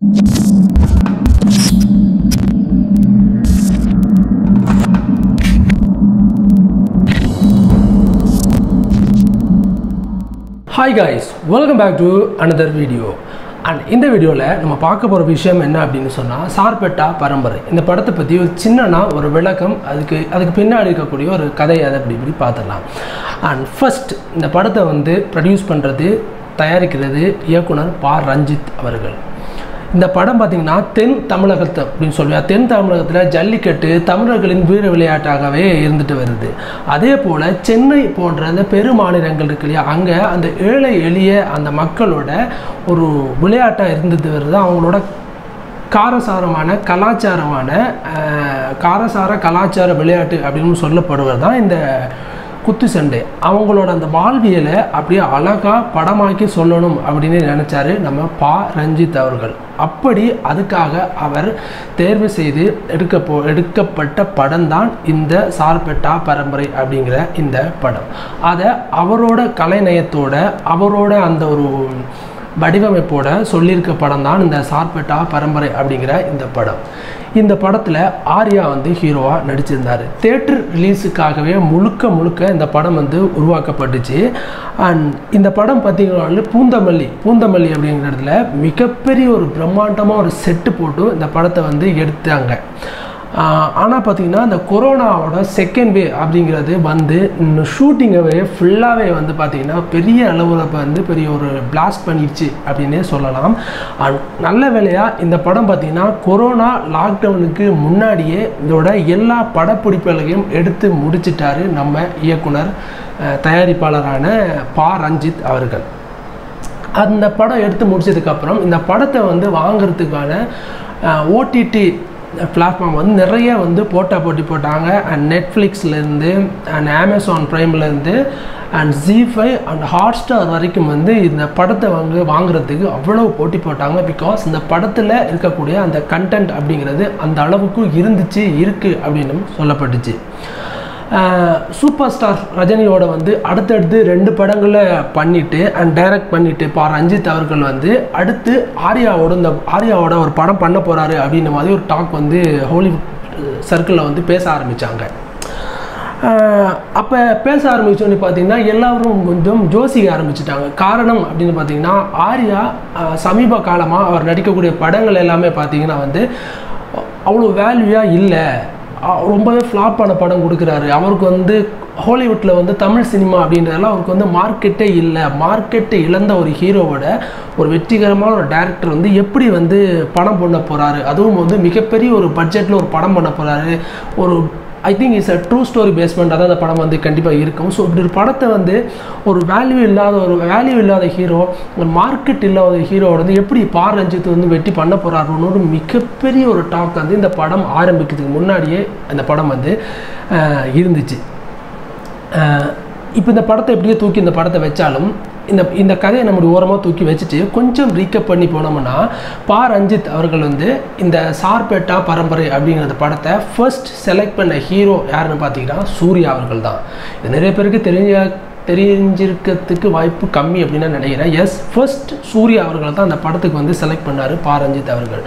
Hi guys welcome back to another video and இந்த வீடியோவில் நம்ம பார்க்க போகிற விஷயம் என்ன அப்படின்னு சொன்னால் சார்பெட்டா பரம்பரை. இந்த படத்தை பற்றி ஒரு சின்னனா ஒரு விளக்கம் அதுக்கு அதுக்கு பின்னாடி இருக்கக்கூடிய ஒரு கதை அதை அப்படி இப்படி பார்த்துடலாம். அண்ட் ஃபஸ்ட் இந்த படத்தை வந்து ப்ரொடியூஸ் பண்ணுறது தயாரிக்கிறது இயக்குனர் பா. ரஞ்சித் அவர்கள். இந்த படம் பார்த்திங்கன்னா தென் தமிழகத்தை அப்படின்னு சொல்லுவேன் தென் தமிழகத்தில் ஜல்லிக்கட்டு தமிழர்களின் வீர விளையாட்டாகவே இருந்துட்டு வருது. அதே போல் சென்னை போன்ற அந்த பெருமாநிலங்கள் இருக்கு இல்லையா? அங்கே அந்த ஏழை எளிய அந்த மக்களோட ஒரு விளையாட்டாக இருந்துட்டு வருது. அவங்களோட காரசாரமான கலாச்சாரமான காரசார கலாச்சார விளையாட்டு அப்படின்னு சொல்லப்படுவது தான் இந்த குத்து சண்டை. அவங்களோட அந்த வாழ்வியலை அப்படியே அழகாக படமாக்கி சொல்லணும் அப்படின்னு நினச்சாரு நம்ம பா. ரஞ்சித் அவர்கள். அப்படி அதுக்காக அவர் தேர்வு செய்து எடுக்க போ எடுக்கப்பட்ட படம் தான் இந்த சார்பெட்டா பரம்பரை அப்படிங்கிற இந்த படம். அதை அவரோட கலைநயத்தோட அவரோட அந்த ஒரு வடிவமைப்போட சொல்லியிருக்க படம் தான் இந்த சார்பெட்டா பரம்பரை அப்படிங்கிற இந்த படம். இந்த படத்தில் ஆர்யா வந்து ஹீரோவாக நடிச்சிருந்தார். தேட்டர் ரிலீஸுக்காகவே முழுக்க முழுக்க இந்த படம் வந்து உருவாக்கப்பட்டுச்சு. அண்ட் இந்த படம் பார்த்திங்கன்னா பூந்தமல்லி பூந்தமல்லி அப்படிங்கிற இடத்துல மிகப்பெரிய ஒரு பிரம்மாண்டமாக ஒரு செட்டு போட்டு இந்த படத்தை வந்து எடுத்தாங்க. ஆனால் பார்த்திங்கன்னா இந்த கொரோனாவோட செகண்ட் வே அப்படிங்கிறது வந்து ஷூட்டிங்கவே ஃபுல்லாகவே வந்து பார்த்திங்கன்னா பெரிய அளவில் வந்து பெரிய ஒரு பிளாஸ்ட் பண்ணிடுச்சு அப்படின்னே சொல்லலாம். நல்ல வேலையாக இந்த படம் பார்த்திங்கன்னா கொரோனா லாக்டவுனுக்கு முன்னாடியே இதோட எல்லா படப்பிடிப்புகளையும் எடுத்து முடிச்சிட்டாரு நம்ம இயக்குனர் தயாரிப்பாளரான பா. ரஞ்சித் அவர்கள். அந்த படம் எடுத்து முடிச்சதுக்கப்புறம் இந்த படத்தை வந்து வாங்கிறதுக்கான ஓடிடி பிளாட்ஃபார்ம் வந்து நிறைய வந்து போட்டா போட்டி போட்டாங்க. அண்ட் நெட்ஃப்ளிக்ஸ்லேருந்து and Amazon ப்ரைம்லேருந்து and Zee five and Hotstar வரைக்கும் வந்து இந்த படத்தை வாங்க வாங்குறதுக்கு அவ்வளோ போட்டி போட்டாங்க. பிகாஸ் இந்த படத்தில் இருக்கக்கூடிய அந்த கண்டென்ட் அப்படிங்கிறது அந்த அளவுக்கு இருந்துச்சு இருக்குது அப்படின்னு சொல்லப்பட்டுச்சு. சூப்பர் ஸ்டார் ரஜினியோட வந்து அடுத்தடுத்து ரெண்டு படங்களை பண்ணிவிட்டு அண்ட் டைரக்ட் பண்ணிவிட்டு பா ரஞ்சித் அவர்கள் வந்து அடுத்து ஆர்யாவோட இந்த ஆர்யாவோட ஒரு படம் பண்ண போகிறாரு அப்படின்ற மாதிரி ஒரு டாக் வந்து ஹாலிவுட் சர்க்கிளில் வந்து பேச ஆரம்பிச்சாங்க. அப்போ பேச ஆரம்பித்தோன்னு பார்த்தீங்கன்னா எல்லாரும் கொஞ்சம் ஜோசிக்க ஆரம்பிச்சிட்டாங்க. காரணம் அப்படின்னு பார்த்தீங்கன்னா ஆர்யா சமீப காலமாக அவர் நடிக்கக்கூடிய படங்கள் எல்லாமே பார்த்தீங்கன்னா வந்து அவ்வளோ வேல்யூவாக இல்லை. ரொம்பவே ஃப்ளாப்பான படம் கொடுக்குறாரு. அவருக்கு வந்து ஹாலிவுட்டில் வந்து தமிழ் சினிமா அப்படின்றதெல்லாம் அவருக்கு வந்து மார்க்கெட்டே இல்லை. மார்க்கெட்டை இழந்த ஒரு ஹீரோவோட ஒரு வெற்றிகரமான ஒரு டேரக்டர் வந்து எப்படி வந்து படம் பண்ண போகிறாரு அதுவும் வந்து மிகப்பெரிய ஒரு பட்ஜெட்டில் ஒரு படம் பண்ண போகிறாரு ஒரு I think is a true story basement அதான் அந்த படம் வந்து கண்டிப்பாக இருக்கும். ஸோ இப்படி ஒரு படத்தை வந்து ஒரு வேல்யூ இல்லாத ஒரு வேல்யூ இல்லாத ஹீரோ ஒரு மார்க்கெட் இல்லாத ஹீரோவோட வந்து எப்படி பார் ரஞ்சித் வந்து வெட்டி பண்ண போகிறாருன்னு ஒரு மிகப்பெரிய ஒரு டாக் வந்து இந்த படம் ஆரம்பிக்கிறதுக்கு முன்னாடியே அந்த படம் வந்து இருந்துச்சு. இப்போ இந்த படத்தை எப்படியே தூக்கி இந்த படத்தை வச்சாலும் இந்த இந்த கதையை நம்மளுடைய ஓரமாக தூக்கி வச்சுட்டு கொஞ்சம் ரீக்கப் பண்ணி போனோம்னா பா ரஞ்சித் அவர்கள் வந்து இந்த சார்பேட்டா பரம்பரை அப்படிங்கிற படத்தை ஃபர்ஸ்ட் செலக்ட் பண்ண ஹீரோ யாருன்னு பார்த்தீங்கன்னா சூர்யா அவர்கள் தான். இது நிறைய பேருக்கு தெரிஞ்ச தெரிஞ்சிருக்கிறதுக்கு வாய்ப்பு கம்மி அப்படின்னு நான் நினைக்கிறேன். எஸ் ஃபர்ஸ்ட் சூர்யா அவர்கள் தான் அந்த படத்துக்கு வந்து செலக்ட் பண்ணார் பா ரஞ்சித் அவர்கள்.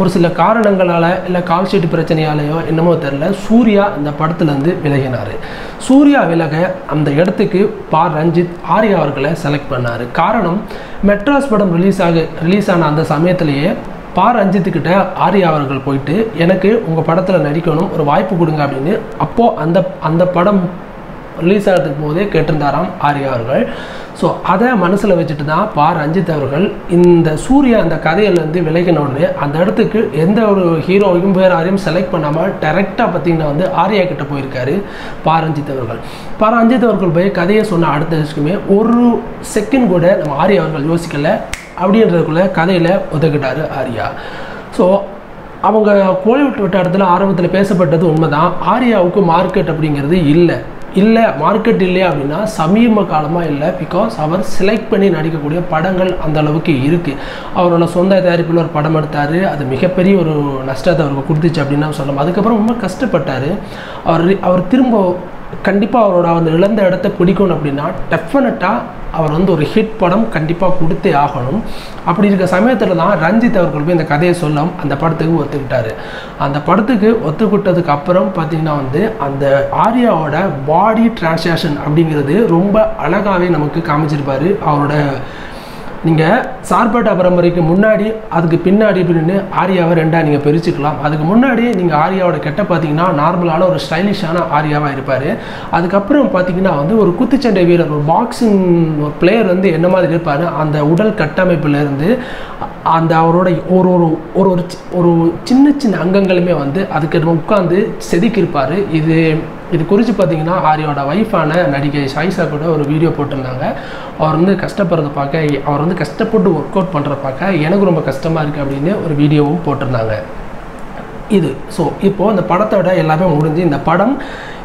ஒரு சில காரணங்களால் இல்லை கால் ஷீட் பிரச்சனையாலேயோ என்னமோ தெரில சூர்யா இந்த படத்துலேருந்து விலகினார். சூர்யா விலக அந்த இடத்துக்கு பா ரஞ்சித் ஆர்யா அவர்களை செலக்ட் பண்ணார். காரணம் மெட்ராஸ் படம் ரிலீஸ் ஆக ரிலீஸ் ஆன அந்த சமயத்திலேயே பா ரஞ்சித்துக்கிட்ட ஆர்யா அவர்கள் போயிட்டு எனக்கு உங்கள் படத்தில் நடிக்கணும் ஒரு வாய்ப்பு கொடுங்க அப்படின்னு அப்போது அந்த அந்த படம் ரிலீஸ் ஆகிறதுக்கு போதே கேட்டிருந்தாராம் ஆர்யா அவர்கள். ஸோ அதை மனசில் வச்சுட்டு தான் பா. ரஞ்சித் அவர்கள் இந்த சூர்யா அந்த கதையிலேருந்து விலகின உடனே அந்த இடத்துக்கு எந்த ஒரு ஹீரோவையும் வேறு யாரையும் செலக்ட் பண்ணாமல் டேரெக்டாக பார்த்தீங்கன்னா வந்து ஆர்யா கிட்ட போயிருக்காரு பா. ரஞ்சித் அவர்கள். பா. ரஞ்சித் அவர்கள் போய் கதையை சொன்ன அடுத்த விஷயமே ஒரு செகண்ட் கூட நம்ம ஆர்யா அவர்கள் யோசிக்கலை. அப்படின்றதுக்குள்ளே கதையில் ஒதுக்கிட்டாரு ஆர்யா. ஸோ அவங்க கோலிவுட் வட்டாரத்தில் ஆரம்பத்தில் பேசப்பட்டது உண்மைதான். ஆர்யாவுக்கு மார்க்கெட் அப்படிங்கிறது இல்லை. இல்லை மார்க்கெட் இல்லையா அப்படின்னா சமீப காலமாக இல்லை பிகாஸ் அவர் செலக்ட் பண்ணி நடிக்கக்கூடிய படங்கள் அந்த அளவுக்கு இருக்குது அவரோட சொந்த தயாரிப்பில் ஒரு படம் எடுத்தார் அது மிகப்பெரிய ஒரு நஷ்டத்தை அவருக்கு கொடுத்துச்சு அப்படின்னு சொல்லலாம். அதுக்கப்புறம் ரொம்ப கஷ்டப்பட்டார். அவர் அவர் திரும்ப கண்டிப்பாக அவரோட அந்த இழந்த இடத்த பிடிக்கணும் அப்படின்னா டெஃபினட்டாக அவர் வந்து ஒரு ஹிட் படம் கண்டிப்பாக கொடுத்தே ஆகணும். அப்படி இருக்க சமயத்தில் தான் ரஞ்சித் அவர்கள் போய் இந்த கதையை சொல்ல அந்த படத்துக்கு ஒத்துக்கிட்டாரு. அந்த படத்துக்கு ஒத்துக்கிட்டதுக்கு அப்புறம் பார்த்தீங்கன்னா வந்து அந்த ஆர்யாவோட பாடி டிரான்சாக்ஷன் அப்படிங்கிறது ரொம்ப அழகாகவே நமக்கு காமிச்சிருப்பார். அவரோட நீங்கள் சார்பேட்டா பரம்பரைக்கு முன்னாடி அதுக்கு பின்னாடி அப்படின்னு ஆரியாவை ரெண்டாக நீங்கள் பிரிச்சுக்கலாம். அதுக்கு முன்னாடி நீங்கள் ஆரியாவோட கெட்ட பார்த்தீங்கன்னா நார்மலான ஒரு ஸ்டைலிஷான ஆரியாவாக இருப்பார். அதுக்கப்புறம் பார்த்தீங்கன்னா வந்து ஒரு குத்துச்சண்டை வீரர் ஒரு பாக்ஸிங் ஒரு பிளேயர் வந்து என்ன மாதிரி இருப்பார் அந்த உடல் கட்டமைப்புலேருந்து அந்த அவரோட ஒரு ஒரு ஒரு ஒரு ஒரு சின்ன சின்ன அங்கங்களுமே வந்து அதுக்கு உட்காந்து செதுக்கியிருப்பார். இது இது குறித்து பார்த்தீங்கன்னா ஆரியோட ஒய்ஃபான நடிகை சாயிஷா கூட ஒரு வீடியோ போட்டிருந்தாங்க. அவர் வந்து கஷ்டப்படுறத பார்க்க அவர் வந்து கஷ்டப்பட்டு ஒர்க் அவுட் பண்ணுறத பார்க்க எனக்கு ரொம்ப கஷ்டமாக இருக்குது அப்படின்னு ஒரு வீடியோவும் போட்டிருந்தாங்க. இது. ஸோ இப்போது இந்த படத்தோட எல்லாமே முடிஞ்சு இந்த படம்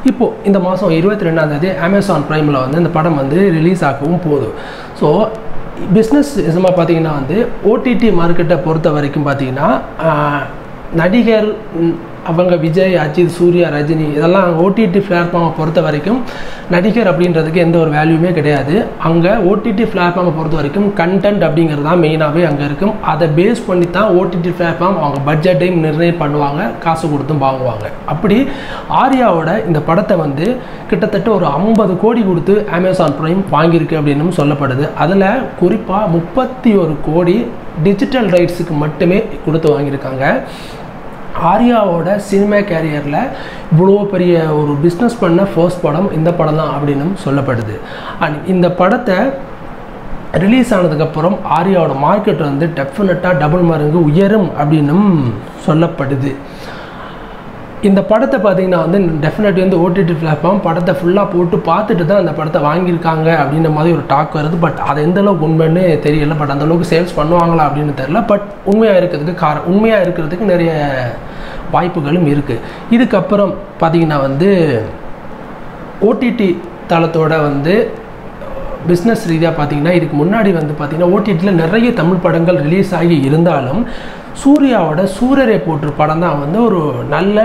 இப்போது இந்த மாதம் இருபத்தி ரெண்டாந்தேதி அமேசான் ப்ரைமில் வந்து இந்த படம் வந்து ரிலீஸ் ஆகவும் போகுது. ஸோ பிஸ்னஸ் விஷயமாக பார்த்தீங்கன்னா வந்து ஓடிடி மார்க்கெட்டை பொறுத்த வரைக்கும் பார்த்தீங்கன்னா நடிகர் அவங்க விஜய் அஜித் சூர்யா ரஜினி இதெல்லாம் ஓடிடி பிளாட்ஃபார்மை பொறுத்த வரைக்கும் நடிகர் அப்படின்றதுக்கு எந்த ஒரு வேல்யூமே கிடையாது. அங்கே ஓடிடி பிளாட்ஃபார்மை பொறுத்த வரைக்கும் கண்டென்ட் அப்படிங்கிறது தான் மெயினாகவே அங்கே இருக்கும். அதை பேஸ் பண்ணி தான் ஓடிடி பிளாட்ஃபார்ம் அவங்க பட்ஜெட்டையும் நிர்ணயம் பண்ணுவாங்க காசு கொடுத்தும் வாங்குவாங்க. அப்படி ஆர்யாவோட இந்த படத்தை வந்து கிட்டத்தட்ட ஒரு ஐம்பது கோடி கொடுத்து அமேசான் ப்ரைம் வாங்கியிருக்கு அப்படின்னு சொல்லப்படுது. அதில் குறிப்பாக முப்பத்தி ஒரு கோடி டிஜிட்டல் ரைட்ஸுக்கு மட்டுமே கொடுத்து வாங்கியிருக்காங்க. ஆர்யாவோட சினிமா கேரியரில் இவ்வளோ பெரிய ஒரு பிஸ்னஸ் பண்ண ஃபர்ஸ்ட் படம் இந்த படம் தான் அப்படின்னும் சொல்லப்படுது. அண்ட் இந்த படத்தை ரிலீஸ் ஆனதுக்கப்புறம் ஆர்யாவோட மார்க்கெட் வந்து டெஃபினட்டாக டபுள் மடங்கு உயரும் அப்படின்னும் சொல்லப்படுது. இந்த படத்தை பார்த்தீங்கன்னா வந்து டெஃபினெட்லி வந்து ஓடிடி பிளாட்ஃபார்ம் படத்தை ஃபுல்லாக போட்டு பார்த்துட்டு தான் அந்த படத்தை வாங்கியிருக்காங்க அப்படின்ற மாதிரி ஒரு டாக் வருது. பட் அது எந்த அளவுக்கு உண்மைன்னு தெரியல. பட் அந்த அளவுக்கு சேல்ஸ் பண்ணுவாங்களா அப்படின்னு தெரியல. பட் உண்மையாக இருக்கிறதுக்கு கார உண்மையாக இருக்கிறதுக்கு நிறைய வாய்ப்புகளும் இருக்குது இதுக்கப்புறம் பார்த்தீங்கன்னா வந்து ஓடிடி தளத்தோட வந்து பிஸ்னஸ் ரீதியாக பார்த்தீங்கன்னா இதுக்கு முன்னாடி வந்து பார்த்திங்கன்னா ஓடிடியில் நிறைய தமிழ் படங்கள் ரிலீஸ் ஆகி இருந்தாலும் சூர்யாவோட சூரரை போற்று படம் தான் வந்து ஒரு நல்ல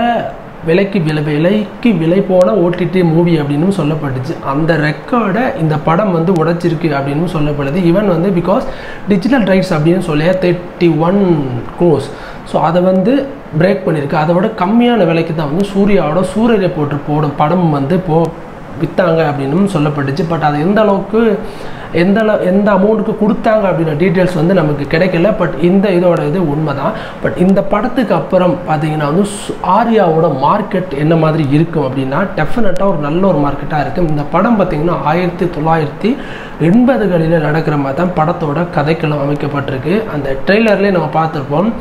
விலைக்கு விலை விலைக்கு விலை போன ஓடிடி மூவி அப்படின்னு சொல்லப்பட்டுச்சு. அந்த ரெக்கார்டை இந்த படம் வந்து உடைச்சிருக்கு அப்படின்னு சொல்லப்படுது. ஈவன் வந்து பிகாஸ் டிஜிட்டல் ரைட்ஸ் அப்படின்னு சொல்லியா தேர்ட்டி ஒன் க்ரோஸ் ஸோ அதை வந்து பிரேக் பண்ணியிருக்கு. அதை விட கம்மியான விலைக்கு தான் வந்து சூர்யாவோட சூரியரை போட்டு போடும் படம் வந்து போ விற்றாங்க அப்படின்னு சொல்லப்பட்டுச்சு. பட் அது எந்த அளவுக்கு எந்த அளவு எந்த அமௌண்ட்டுக்கு கொடுத்தாங்க அப்படின்ற டீட்டெயில்ஸ் வந்து நமக்கு கிடைக்கல. பட் இந்த இதோட இது உண்மை தான் பட் இந்த படத்துக்கு அப்புறம் பார்த்தீங்கன்னா வந்து சு- ஆர்யாவோட மார்க்கெட் என்ன மாதிரி இருக்கும் அப்படின்னா டெஃபினட்டாக ஒரு நல்ல ஒரு மார்க்கெட்டாக இருக்கும். இந்த படம் பார்த்திங்கன்னா ஆயிரத்தி தொள்ளாயிரத்தி எண்பதுகளில் நடக்கிற மாதிரி தான் படத்தோட கதைக்களம் அமைக்கப்பட்டிருக்கு. அந்த ட்ரெய்லர்லேயே நம்ம பார்த்துருப்போம்.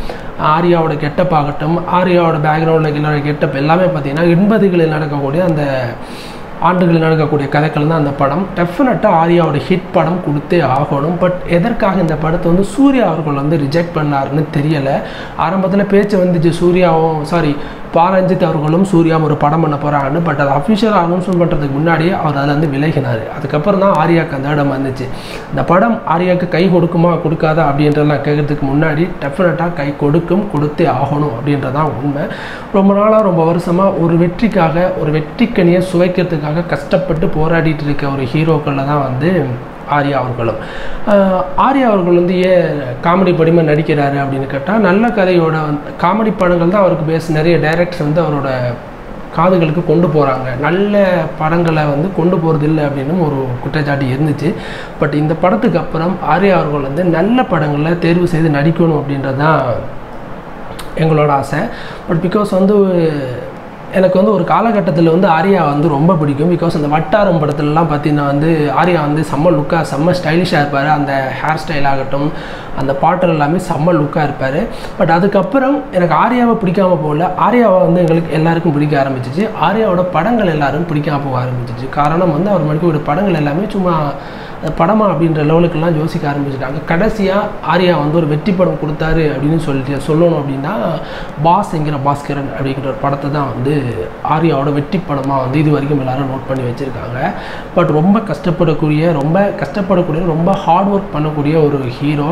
ஆர்யாவோட கெட்டப் ஆகட்டும் ஆர்யாவோட பேக்ரவுண்டில் கெட்டப் எல்லாமே பார்த்தீங்கன்னா எண்பதுகளில் நடக்கக்கூடிய அந்த ஆண்டுகளில் நடக்கக்கூடிய கதைகள் தான் அந்த படம். டெஃபினட்டாக ஆர்யாவோட ஹிட் படம் கொடுத்தே ஆகணும். பட் எதற்காக இந்த படத்தை வந்து சூர்யா அவர்கள் வந்து ரிஜெக்ட் பண்ணாருன்னு தெரியலை. ஆரம்பத்தில் பேச்சு வந்துச்சு சூர்யாவும் சாரி பாரஞ்சித் அவர்களும் சூர்யாவும் ஒரு படம் பண்ண போகிறாங்கன்னு பட் அதை அஃபிஷியலாக அனௌன்ஸ்மெண்ட் பண்ணுறதுக்கு முன்னாடியே அவர் அதில் வந்து விலகினார். அதுக்கப்புறம் தான் ஆர்யாவுக்கு அந்த இடம் வந்துச்சு. இந்த படம் ஆர்யாவுக்கு கை கொடுக்குமா கொடுக்காதா அப்படின்றதெல்லாம் கேட்கறதுக்கு முன்னாடி டெஃபினட்டாக கை கொடுக்கும் கொடுத்தே ஆகணும் அப்படின்றதான் உண்மை. ரொம்ப நாளாக ரொம்ப வருஷமாக ஒரு வெற்றிக்காக ஒரு வெற்றிக்கனியை சுவைக்கிறதுக்காக கஷ்டப்பட்டு போராடிட்டு இருக்க ஒரு ஹீரோக்களில் தான் வந்து ஆர்யா அவர்களும். ஆர்யா அவர்கள் வந்து ஏன் காமெடி படிமை நடிக்கிறாரு அப்படின்னு கேட்டால் நல்ல கதையோட வந்து காமெடி படங்கள் தான் அவருக்கு பேஸ் நிறைய டைரக்டர்ஸ் வந்து அவரோட காதுகளுக்கு கொண்டு போகிறாங்க நல்ல படங்களை வந்து கொண்டு போகிறது இல்லை அப்படின்னு ஒரு குற்றச்சாட்டு இருந்துச்சு. பட் இந்த படத்துக்கு அப்புறம் ஆர்யா அவர்கள் வந்து நல்ல படங்களை தேர்வு செய்து நடிக்கணும் அப்படின்றது தான் எங்களோட ஆசை. பட் பிகாஸ் வந்து எனக்கு வந்து ஒரு காலகட்டத்தில் வந்து ஆர்யா வந்து ரொம்ப பிடிக்கும். பிகாஸ் அந்த வட்டாரம் படத்துலலாம் பார்த்தீங்கன்னா வந்து ஆர்யா வந்து செம்ம லுக்காக செம்ம ஸ்டைலிஷாக இருப்பார். அந்த ஹேர் ஸ்டைல் ஆகட்டும் அந்த பாட்டில் எல்லாமே செம்ம லுக்காக இருப்பார். பட் அதுக்கப்புறம் எனக்கு ஆர்யாவை பிடிக்காம போகல. ஆர்யாவை வந்து எங்களுக்கு எல்லாருக்கும் பிடிக்க ஆரம்பிச்சிச்சு. ஆர்யாவோட படங்கள் எல்லாரும் பிடிக்காம போக ஆரம்பிச்சிச்சு. காரணம் வந்து அவர் மணிக்கூட படங்கள் எல்லாமே சும்மா படமா அப்படின்ற லெவலுக்கெல்லாம் யோசிக்க ஆரம்பிச்சிட்டாங்க. கடைசியாக ஆர்யா வந்து ஒரு வெற்றி படம் கொடுத்தாரு அப்படின்னு சொல்லிட்டு சொல்லணும் அப்படின்னா பாஸ் என்கிற பாஸ்கரன் அப்படிங்கிற ஒரு படத்தை தான் வந்து ஆர்யாவோட வெற்றி படமாக வந்து இது வரைக்கும் எல்லாரும் நோட் பண்ணி வச்சுருக்காங்க. பட் ரொம்ப கஷ்டப்படக்கூடிய ரொம்ப கஷ்டப்படக்கூடிய ரொம்ப ஹார்ட் ஒர்க் பண்ணக்கூடிய ஒரு ஹீரோ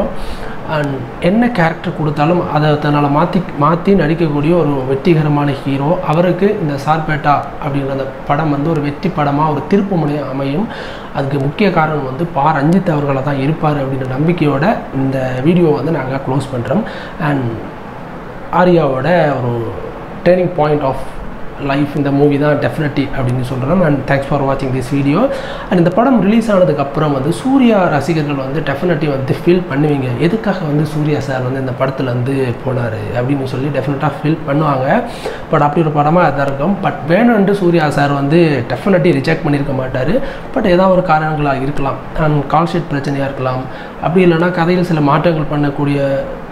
என்ன கேரக்டர் கொடுத்தாலும் அதை தன்னால் மாற்றி மாற்றி நடிக்கக்கூடிய ஒரு வெற்றிகரமான ஹீரோ அவருக்கு இந்த சார்பேட்டா அப்படிங்கிற அந்த படம் வந்து ஒரு வெற்றி படமாக ஒரு திருப்பு முனை அமையும். அதுக்கு முக்கிய காரணம் வந்து பா. ரஞ்சித் அவர்களாக தான் இருப்பார் அப்படின்ற நம்பிக்கையோட இந்த வீடியோ வந்து நாங்கள் க்ளோஸ் பண்ணுறோம் அண்ட் ஆர்யாவோட ஒரு டேர்னிங் பாயிண்ட் ஆஃப் லைஃப் இந்த மூவி தான் டெஃபினட்டி அப்படின்னு சொல்கிறோம் அண்ட் தேங்க்ஸ் ஃபார் வாட்சிங் திஸ் வீடியோ அண்ட் இந்த படம் ரிலீஸ் ஆனதுக்கப்புறம் வந்து சூர்யா ரசிகர்கள் வந்து டெஃபினட்டி வந்து ஃபீல் பண்ணுவீங்க. எதுக்காக வந்து சூர்யா சார் வந்து இந்த படத்தில் வந்து போனார் அப்படின்னு சொல்லி டெஃபினட்டாக ஃபீல் பண்ணுவாங்க. பட் அப்படி ஒரு படமாக அதான் இருக்கும். பட் வேணும்ன்ட்டு சூர்யா சார் வந்து டெஃபினட்டி ரிஜெக்ட் பண்ணியிருக்க மாட்டார். பட் ஏதாவது ஒரு காரணங்களாக இருக்கலாம். அண்ட் கால்ஷீட் பிரச்சனையாக இருக்கலாம். அப்படி இல்லைன்னா கதையில் சில மாற்றங்கள் பண்ணக்கூடிய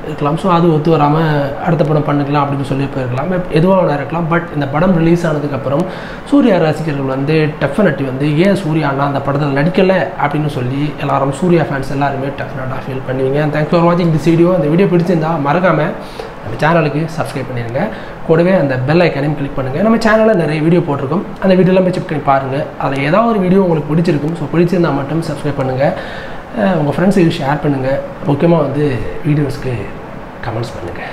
இருக்கலாம். ஸோ அது ஒத்து வராமல் அடுத்த படம் பண்ணிக்கலாம் அப்படின்னு சொல்லி போயிருக்கலாம் எதுவாக வேணா இருக்கலாம். பட் இந்த படம் ரிலீஸ் ஆனதுக்கப்புறம் சூர்யா ரசிகர்கள் வந்து டெஃபினட்டி வந்து ஏன் சூர்யா அண்ணா அந்த படத்தில் நடிக்கலை அப்படின்னு சொல்லி எல்லாரும் சூர்யா ஃபேன்ஸ் எல்லாருமே டெஃபினட்டாக ஃபீல் பண்ணுவீங்க தேங்க்ஸ் ஃபார் வாட்சிங் திஸ் வீடியோ அந்த வீடியோ பிடிச்சிருந்தா மறக்காமல் நம்ம சேனலுக்கு சப்ஸ்கிரைப் பண்ணிடுங்க கூடவே அந்த பெல் ஐக்கானையும் கிளிக் பண்ணுங்கள் நம்ம சேனலில் நிறைய வீடியோ போட்டிருக்கோம். அந்த வீடியோலாம் போய் செக் பண்ணி பாருங்கள் அதில் ஏதாவது ஒரு வீடியோ உங்களுக்கு பிடிச்சிருக்கும். ஸோ பிடிச்சிருந்தா மட்டும் சப்ஸ்கிரைப் பண்ணுங்கள் உங்கள் ஃப்ரெண்ட்ஸுக்கு ஷேர் பண்ணுங்கள் முக்கியமாக வந்து வீடியோஸ்க்கு கமெண்ட்ஸ் பண்ணுங்கள்